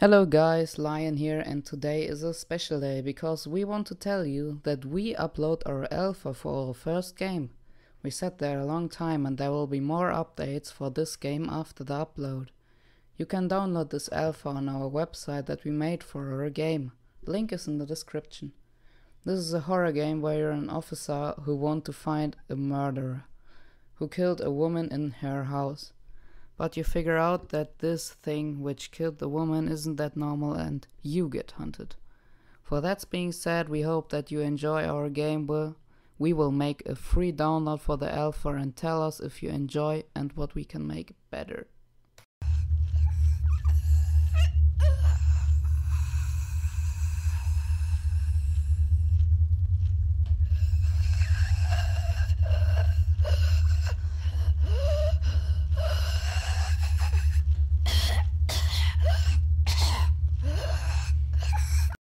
Hello guys, Lyan here and today is a special day because we want to tell you that we upload our alpha for our first game. We sat there a long time and there will be more updates for this game after the upload. You can download this alpha on our website that we made for our game. Link is in the description. This is a horror game where you're an officer who want to find a murderer who killed a woman in her house. But you figure out that this thing which killed the woman isn't that normal and you get hunted. For that being said, we hope that you enjoy our game. We will make a free download for the alpha and tell us if you enjoy and what we can make better.